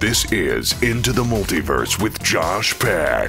This is Into the Multiverse with Josh Peck.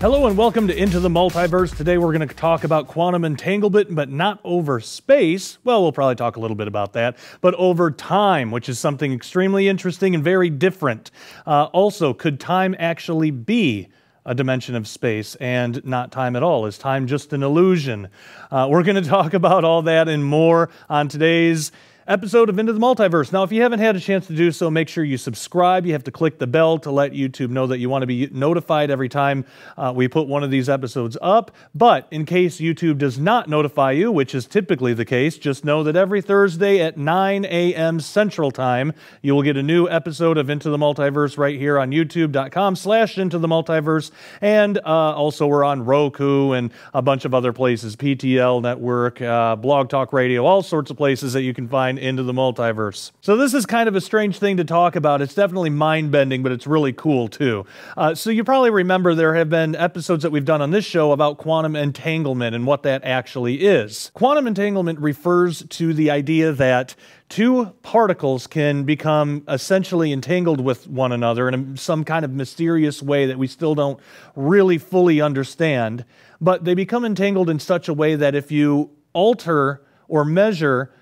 Hello and welcome to Into the Multiverse. Today we're going to talk about quantum entanglement, but not over space. Well, we'll probably talk a little bit about that, but over time, which is something extremely interesting and very different. Uh, also, could time actually be a dimension of space and not time at all? Is time just an illusion? Uh, we're going to talk about all that and more on today's episode of Into the Multiverse. Now, if you haven't had a chance to do so, make sure you subscribe. You have to click the bell to let YouTube know that you want to be notified every time uh, we put one of these episodes up. But in case YouTube does not notify you, which is typically the case, just know that every Thursday at 9 a.m. Central Time, you will get a new episode of Into the Multiverse right here on youtube.com slash Into the Multiverse. And uh, also we're on Roku and a bunch of other places, PTL Network, uh, Blog Talk Radio, all sorts of places that you can find into the multiverse. So, this is kind of a strange thing to talk about. It's definitely mind bending, but it's really cool too. Uh, so, you probably remember there have been episodes that we've done on this show about quantum entanglement and what that actually is. Quantum entanglement refers to the idea that two particles can become essentially entangled with one another in some kind of mysterious way that we still don't really fully understand. But they become entangled in such a way that if you alter or measure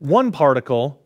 one particle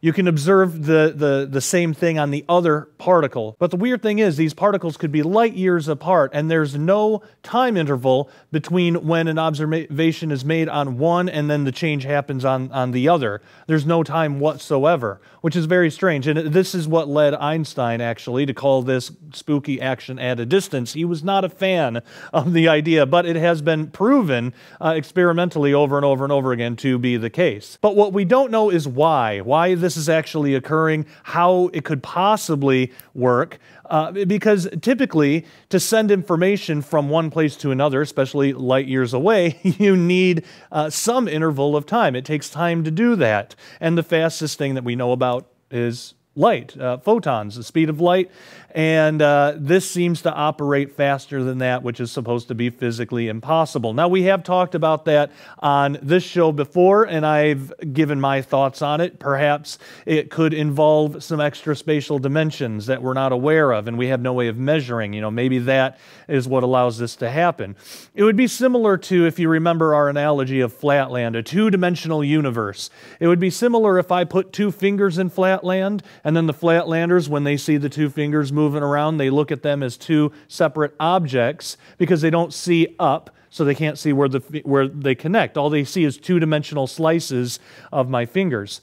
you can observe the, the, the same thing on the other particle. But the weird thing is, these particles could be light years apart, and there's no time interval between when an observation is made on one and then the change happens on, on the other. There's no time whatsoever, which is very strange. And this is what led Einstein, actually, to call this spooky action at a distance. He was not a fan of the idea, but it has been proven uh, experimentally over and over and over again to be the case. But what we don't know is why. Why this this is actually occurring, how it could possibly work. Uh, because typically, to send information from one place to another, especially light years away, you need uh, some interval of time. It takes time to do that. And the fastest thing that we know about is light, uh, photons, the speed of light. And uh, this seems to operate faster than that, which is supposed to be physically impossible. Now, we have talked about that on this show before, and I've given my thoughts on it. Perhaps it could involve some extra spatial dimensions that we're not aware of and we have no way of measuring. You know, maybe that is what allows this to happen. It would be similar to, if you remember our analogy of flatland, a two dimensional universe. It would be similar if I put two fingers in flatland, and then the flatlanders, when they see the two fingers moving around, they look at them as two separate objects because they don't see up, so they can't see where, the, where they connect. All they see is two dimensional slices of my fingers.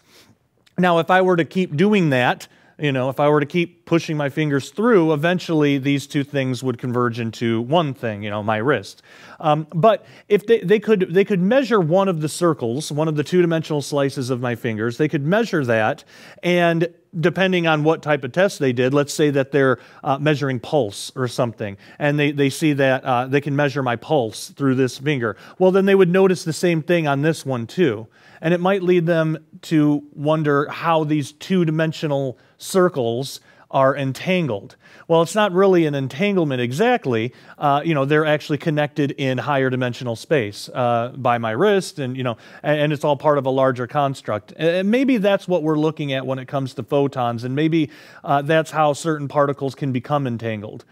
Now, if I were to keep doing that, you know, if I were to keep pushing my fingers through, eventually these two things would converge into one thing, you know, my wrist. Um, but if they, they, could, they could measure one of the circles, one of the two dimensional slices of my fingers, they could measure that, and depending on what type of test they did, let's say that they're uh, measuring pulse or something, and they, they see that uh, they can measure my pulse through this finger. Well, then they would notice the same thing on this one too. And it might lead them to wonder how these two dimensional circles are entangled. Well, it's not really an entanglement exactly. Uh, you know, they're actually connected in higher dimensional space uh, by my wrist, and you know, and, and, it's all part of a larger construct. And maybe that's what we're looking at when it comes to photons, and maybe uh, that's how certain particles can become entangled.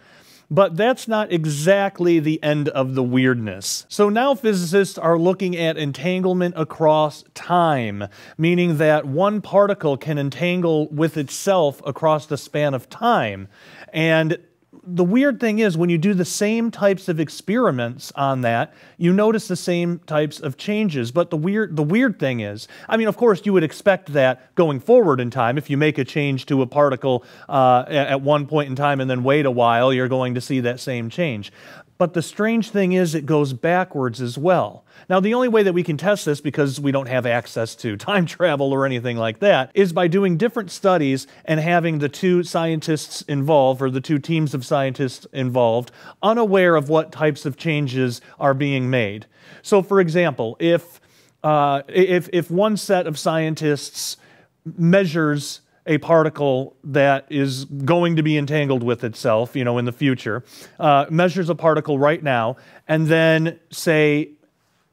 But that's not exactly the end of the weirdness. So now physicists are looking at entanglement across time, meaning that one particle can entangle with itself across the span of time. And the weird thing is when you do the same types of experiments on that, you notice the same types of changes. But the weird the weird thing is, I mean, of course, you would expect that going forward in time. If you make a change to a particle uh, at one point in time and then wait a while, you're going to see that same change. But the strange thing is, it goes backwards as well. Now, the only way that we can test this, because we don't have access to time travel or anything like that, is by doing different studies and having the two scientists involved, or the two teams of scientists involved, unaware of what types of changes are being made. So, for example, if, uh, if, if one set of scientists measures a particle that is going to be entangled with itself, you know, in the future, uh, measures a particle right now, and then say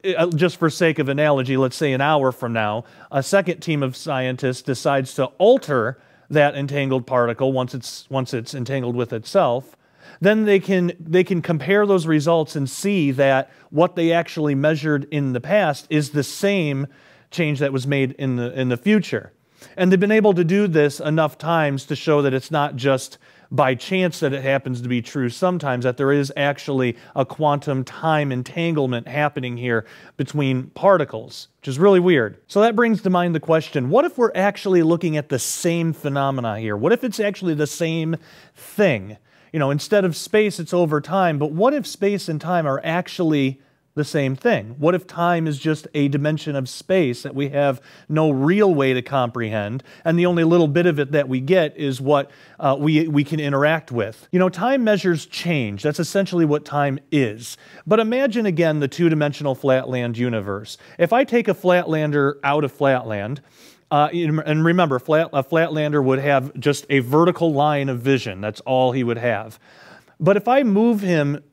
uh, just for sake of analogy, let's say an hour from now, a second team of scientists decides to alter that entangled particle once it's once it's entangled with itself, then they can they can compare those results and see that what they actually measured in the past is the same change that was made in the in the future. And they've been able to do this enough times to show that it's not just by chance that it happens to be true sometimes, that there is actually a quantum time entanglement happening here between particles, which is really weird. So that brings to mind the question what if we're actually looking at the same phenomena here? What if it's actually the same thing? You know, instead of space, it's over time, but what if space and time are actually the same thing? What if time is just a dimension of space that we have no real way to comprehend, and the only little bit of it that we get is what uh, we, we can interact with? You know, time measures change. That's essentially what time is. But imagine again the two dimensional flatland universe. If I take a flatlander out of flatland, uh, and remember, flat, a flatlander would have just a vertical line of vision. That's all he would have. But if I move him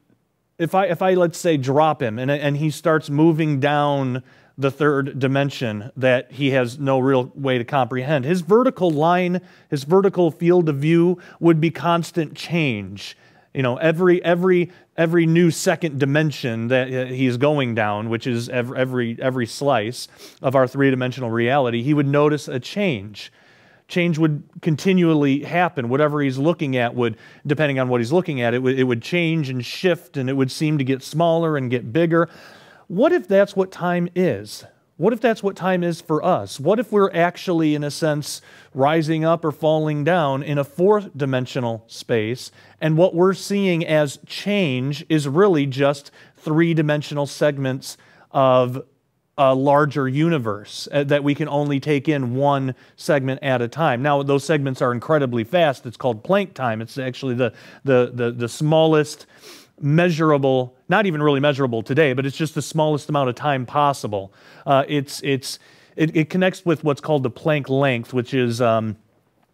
if I, if I let's say, drop him and, and he starts moving down the third dimension that he has no real way to comprehend, his vertical line, his vertical field of view would be constant change. You know, every, every, every new second dimension that uh, he's going down, which is every, every, every slice of our three dimensional reality, he would notice a change change would continually happen. Whatever he's looking at would, depending on what he's looking at, it would, it would change and shift and it would seem to get smaller and get bigger. What if that's what time is? What if that's what time is for us? What if we're actually, in a sense, rising up or falling down in a fourth dimensional space, and what we're seeing as change is really just three dimensional segments of a larger universe uh, that we can only take in one segment at a time. Now, those segments are incredibly fast. It's called Planck time. It's actually the, the, the, the smallest measurable, not even really measurable today, but it's just the smallest amount of time possible. Uh, it's, it's, it, it, connects with what's called the Planck length, which is um,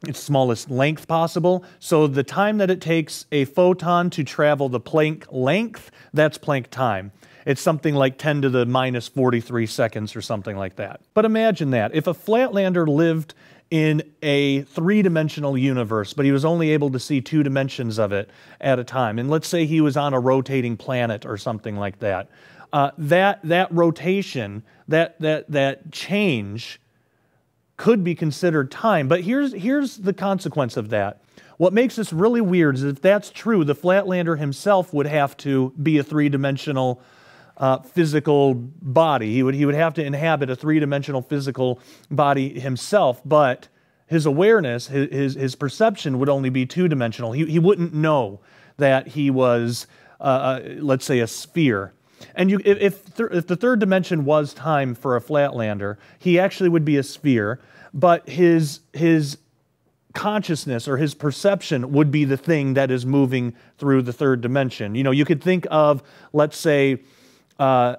its smallest length possible. So the time that it takes a photon to travel the Planck length, that's Planck time. It's something like 10 to the minus 43 seconds or something like that. But imagine that. If a flatlander lived in a three dimensional universe, but he was only able to see two dimensions of it at a time, and let's say he was on a rotating planet or something like that, uh, that, that rotation, that, that, that change, could be considered time. But here's, here's the consequence of that. What makes this really weird is if that's true, the Flatlander himself would have to be a three dimensional uh, physical body. He would, he would have to inhabit a three dimensional physical body himself, but his awareness, his, his, his perception would only be two dimensional. He, he wouldn't know that he was, uh, uh, let's say, a sphere. And you, if, if, th- if the third dimension was time for a flatlander, he actually would be a sphere, but his, his consciousness or his perception would be the thing that is moving through the third dimension. You know, you could think of, let's say, uh,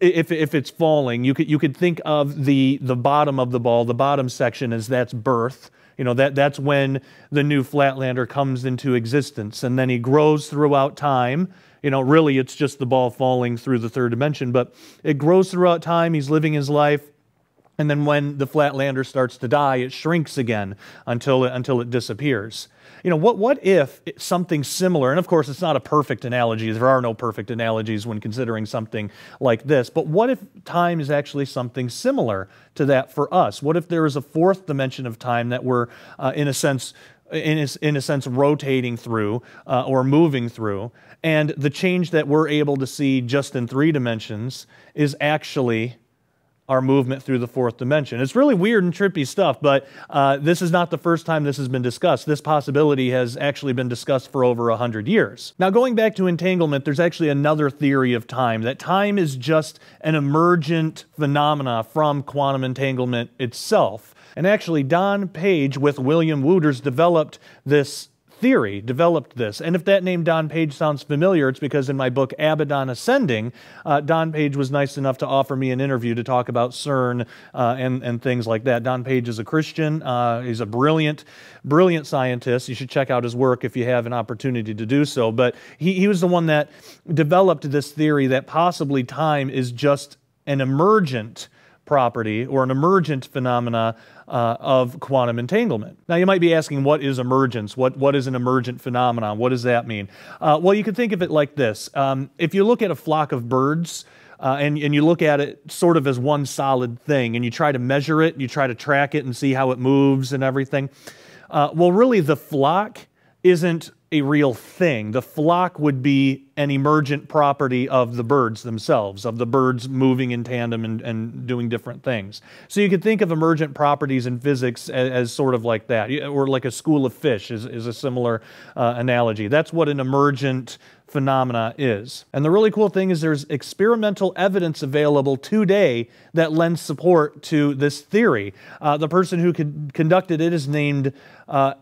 if, if it's falling, you could, you could think of the, the bottom of the ball, the bottom section, as that's birth. You know, that, that's when the new Flatlander comes into existence. And then he grows throughout time. You know, really, it's just the ball falling through the third dimension, but it grows throughout time. He's living his life. And then when the Flatlander starts to die, it shrinks again until it, until it disappears. You know, what, what if something similar, and of course it's not a perfect analogy, there are no perfect analogies when considering something like this, but what if time is actually something similar to that for us? What if there is a fourth dimension of time that we're, uh, in a sense, in a, in a sense, rotating through uh, or moving through, and the change that we're able to see just in three dimensions is actually our movement through the fourth dimension. It's really weird and trippy stuff, but uh, this is not the first time this has been discussed. This possibility has actually been discussed for over 100 years. Now, going back to entanglement, there's actually another theory of time that time is just an emergent phenomena from quantum entanglement itself. And actually, Don Page with William Wootters developed this theory, developed this. And if that name Don Page sounds familiar, it's because in my book Abaddon Ascending, uh, Don Page was nice enough to offer me an interview to talk about CERN uh, and, and things like that. Don Page is a Christian. Uh, he's a brilliant, brilliant scientist. You should check out his work if you have an opportunity to do so. But he, he was the one that developed this theory that possibly time is just an emergent property or an emergent phenomena uh, of quantum entanglement. Now, you might be asking, what is emergence? What, what is an emergent phenomenon? What does that mean? Uh, well, you can think of it like this. Um, if you look at a flock of birds, uh, and, and you look at it sort of as one solid thing, and you try to measure it, you try to track it and see how it moves and everything. Uh, well, really, the flock isn't a real thing. The flock would be an emergent property of the birds themselves, of the birds moving in tandem and, and doing different things. So you could think of emergent properties in physics as, as sort of like that, or like a school of fish is, is a similar uh, analogy. That's what an emergent phenomena is. And the really cool thing is there's experimental evidence available today that lends support to this theory. Uh, the person who conducted it is named uh,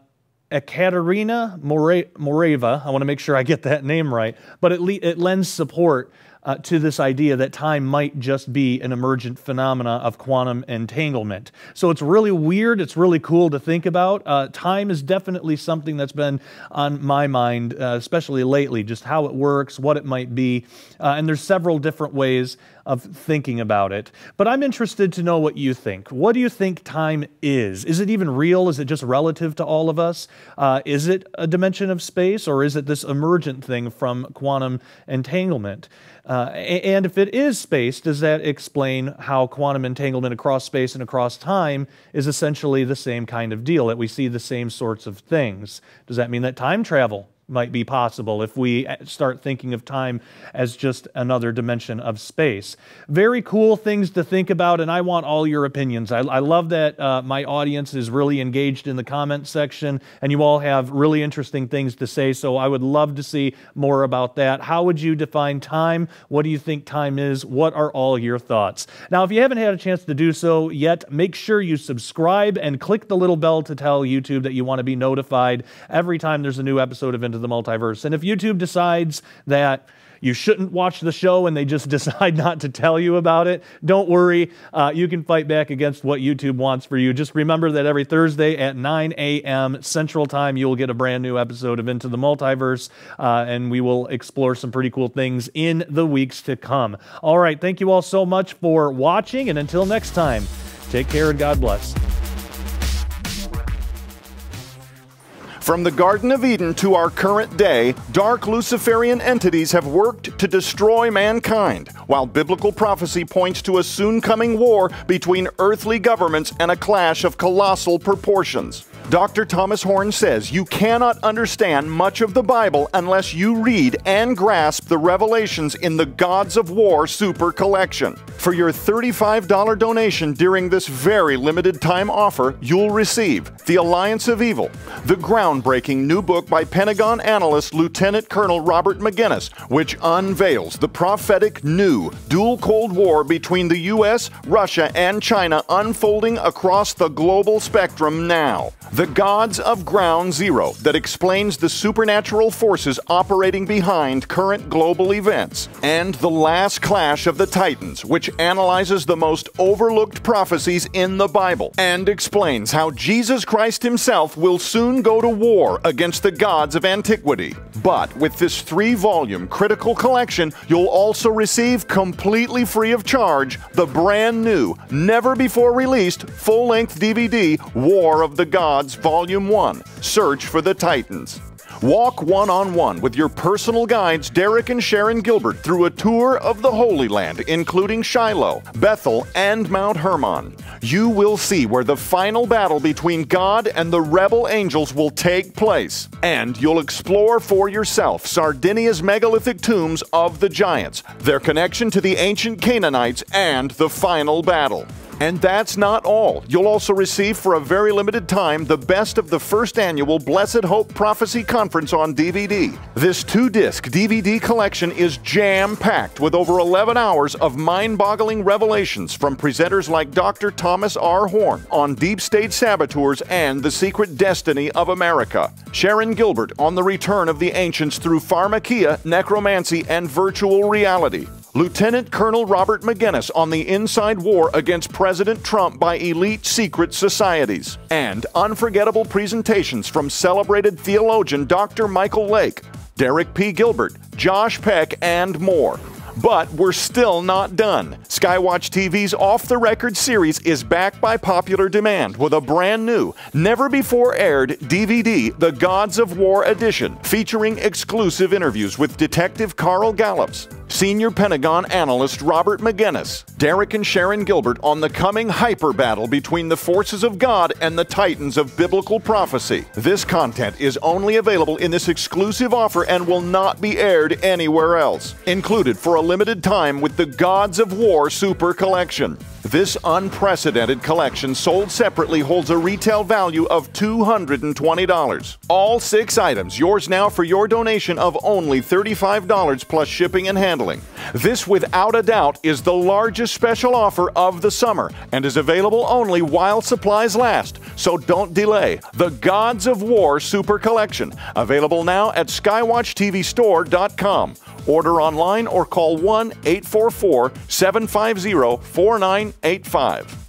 Ekaterina Moreva. I want to make sure I get that name right, but it, le- it lends support uh, to this idea that time might just be an emergent phenomena of quantum entanglement. So it's really weird. It's really cool to think about. Uh, time is definitely something that's been on my mind, uh, especially lately, just how it works, what it might be. Uh, and there's several different ways of thinking about it. But I'm interested to know what you think. What do you think time is? Is it even real? Is it just relative to all of us? Uh, is it a dimension of space or is it this emergent thing from quantum entanglement? Uh, Uh, and if it is space, does that explain how quantum entanglement across space and across time is essentially the same kind of deal, that we see the same sorts of things? Does that mean that time travel might be possible if we start thinking of time as just another dimension of space. Very cool things to think about, and I want all your opinions. I, I love that uh, my audience is really engaged in the comment section, and you all have really interesting things to say, so I would love to see more about that. How would you define time? What do you think time is? What are all your thoughts? Now, if you haven't had a chance to do so yet, make sure you subscribe and click the little bell to tell YouTube that you want to be notified every time there's a new episode of into the multiverse. And if YouTube decides that you shouldn't watch the show and they just decide not to tell you about it, don't worry. Uh, you can fight back against what YouTube wants for you. Just remember that every Thursday at 9 a.m. Central Time, you will get a brand new episode of Into the Multiverse, uh, and we will explore some pretty cool things in the weeks to come. All right, thank you all so much for watching, and until next time, take care and God bless. From the Garden of Eden to our current day, dark Luciferian entities have worked to destroy mankind, while biblical prophecy points to a soon coming war between earthly governments and a clash of colossal proportions. Dr. Thomas Horn says you cannot understand much of the Bible unless you read and grasp the revelations in the Gods of War Super Collection. For your $35 donation during this very limited time offer, you'll receive The Alliance of Evil, the groundbreaking new book by Pentagon analyst Lieutenant Colonel Robert Maginnis, which unveils the prophetic new dual Cold War between the U.S., Russia, and China unfolding across the global spectrum now. The Gods of Ground Zero, that explains the supernatural forces operating behind current global events. And The Last Clash of the Titans, which analyzes the most overlooked prophecies in the Bible and explains how Jesus Christ himself will soon go to war against the gods of antiquity. But with this three volume critical collection, you'll also receive completely free of charge the brand new, never before released full length DVD War of the Gods Volume 1 Search for the Titans. Walk one on one with your personal guides, Derek and Sharon Gilbert, through a tour of the Holy Land, including Shiloh, Bethel, and Mount Hermon. You will see where the final battle between God and the rebel angels will take place. And you'll explore for yourself Sardinia's megalithic tombs of the giants, their connection to the ancient Canaanites, and the final battle. And that's not all. You'll also receive for a very limited time the best of the first annual Blessed Hope Prophecy Conference on DVD. This two disc DVD collection is jam packed with over 11 hours of mind boggling revelations from presenters like Dr. Thomas R. Horn on deep state saboteurs and the secret destiny of America, Sharon Gilbert on the return of the ancients through pharmakia, necromancy, and virtual reality. Lieutenant Colonel Robert Maginnis on the inside war against President Trump by elite secret societies, and unforgettable presentations from celebrated theologian Dr. Michael Lake, Derek P. Gilbert, Josh Peck, and more. But we're still not done. Skywatch TV's Off the Record series is back by popular demand with a brand new, never before aired DVD, The Gods of War Edition, featuring exclusive interviews with Detective Carl Gallups, Senior Pentagon analyst Robert Maginnis, Derek and Sharon Gilbert on the coming hyper battle between the forces of God and the titans of biblical prophecy. This content is only available in this exclusive offer and will not be aired anywhere else. Included for a limited time with the Gods of War Super Collection. This unprecedented collection sold separately holds a retail value of $220. All six items yours now for your donation of only $35 plus shipping and handling. This, without a doubt, is the largest special offer of the summer and is available only while supplies last. So don't delay. The Gods of War Super Collection, available now at SkywatchTVStore.com. Order online or call 1 844 750 4985.